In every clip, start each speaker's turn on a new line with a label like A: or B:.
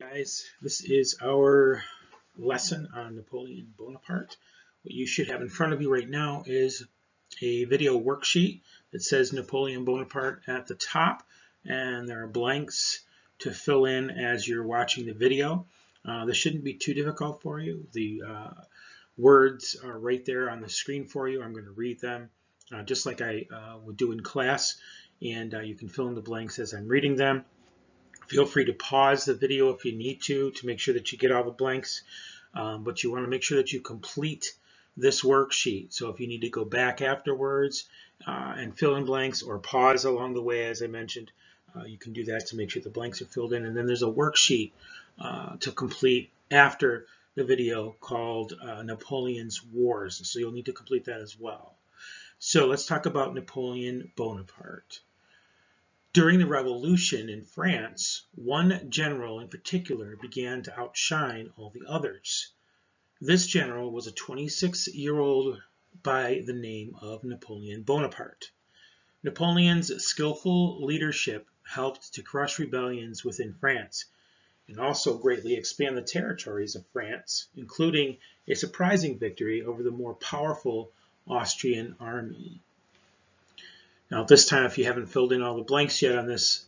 A: guys, this is our lesson on Napoleon Bonaparte. What you should have in front of you right now is a video worksheet that says Napoleon Bonaparte at the top and there are blanks to fill in as you're watching the video. Uh, this shouldn't be too difficult for you. The uh, words are right there on the screen for you. I'm going to read them uh, just like I uh, would do in class and uh, you can fill in the blanks as I'm reading them. Feel free to pause the video if you need to, to make sure that you get all the blanks. Um, but you want to make sure that you complete this worksheet. So if you need to go back afterwards uh, and fill in blanks or pause along the way, as I mentioned, uh, you can do that to make sure the blanks are filled in. And then there's a worksheet uh, to complete after the video called uh, Napoleon's Wars. So you'll need to complete that as well. So let's talk about Napoleon Bonaparte. During the Revolution in France, one general in particular began to outshine all the others. This general was a 26-year-old by the name of Napoleon Bonaparte. Napoleon's skillful leadership helped to crush rebellions within France and also greatly expand the territories of France, including a surprising victory over the more powerful Austrian army. Now this time, if you haven't filled in all the blanks yet on this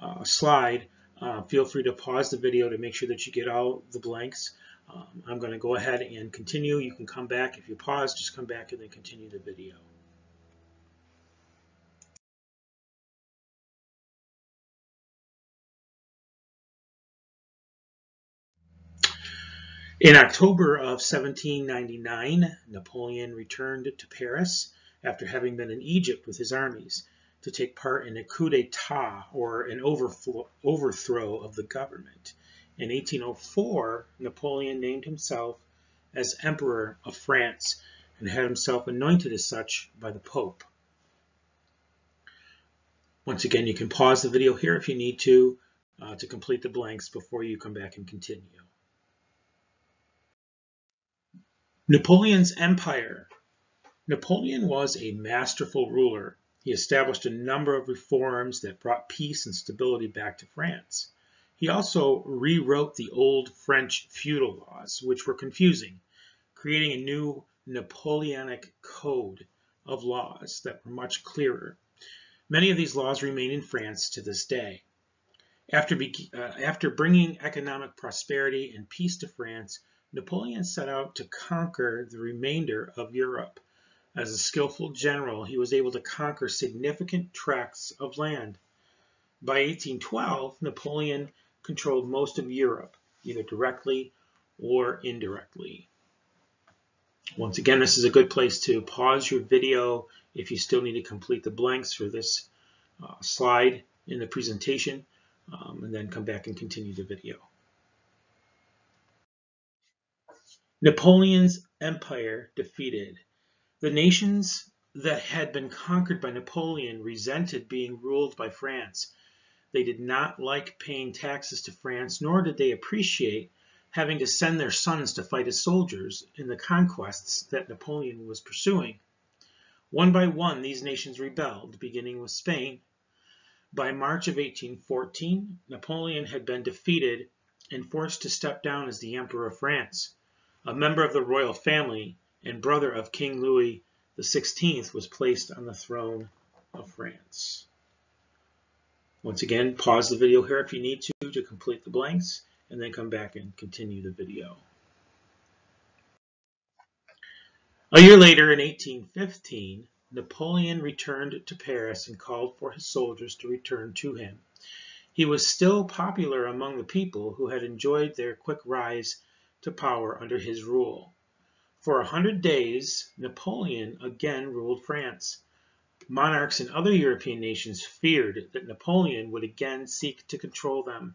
A: uh, slide, uh, feel free to pause the video to make sure that you get all the blanks. Um, I'm going to go ahead and continue. You can come back. If you pause, just come back and then continue the video. In October of 1799, Napoleon returned to Paris after having been in Egypt with his armies to take part in a coup d'etat or an overthrow of the government. In 1804, Napoleon named himself as Emperor of France and had himself anointed as such by the Pope. Once again, you can pause the video here if you need to, uh, to complete the blanks before you come back and continue. Napoleon's Empire Napoleon was a masterful ruler. He established a number of reforms that brought peace and stability back to France. He also rewrote the old French feudal laws, which were confusing, creating a new Napoleonic code of laws that were much clearer. Many of these laws remain in France to this day. After, uh, after bringing economic prosperity and peace to France, Napoleon set out to conquer the remainder of Europe. As a skillful general, he was able to conquer significant tracts of land. By 1812, Napoleon controlled most of Europe, either directly or indirectly. Once again, this is a good place to pause your video if you still need to complete the blanks for this uh, slide in the presentation, um, and then come back and continue the video. Napoleon's empire defeated. The nations that had been conquered by Napoleon resented being ruled by France. They did not like paying taxes to France, nor did they appreciate having to send their sons to fight as soldiers in the conquests that Napoleon was pursuing. One by one, these nations rebelled, beginning with Spain. By March of 1814, Napoleon had been defeated and forced to step down as the Emperor of France. A member of the royal family, and brother of King Louis XVI, was placed on the throne of France. Once again, pause the video here if you need to to complete the blanks, and then come back and continue the video. A year later, in 1815, Napoleon returned to Paris and called for his soldiers to return to him. He was still popular among the people who had enjoyed their quick rise to power under his rule. For a hundred days, Napoleon again ruled France. Monarchs in other European nations feared that Napoleon would again seek to control them.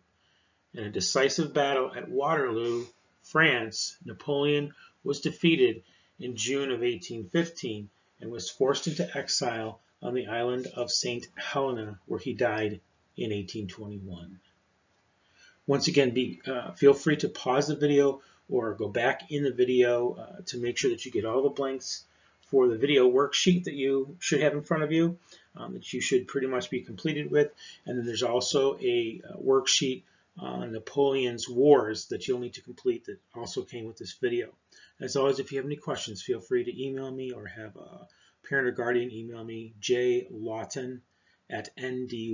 A: In a decisive battle at Waterloo, France, Napoleon was defeated in June of 1815 and was forced into exile on the island of St. Helena, where he died in 1821. Once again, be, uh, feel free to pause the video or go back in the video uh, to make sure that you get all the blanks for the video worksheet that you should have in front of you um, that you should pretty much be completed with. And then there's also a uh, worksheet on Napoleon's wars that you'll need to complete that also came with this video. As always, if you have any questions, feel free to email me or have a parent or guardian email me, jlawton at ndyfs.org.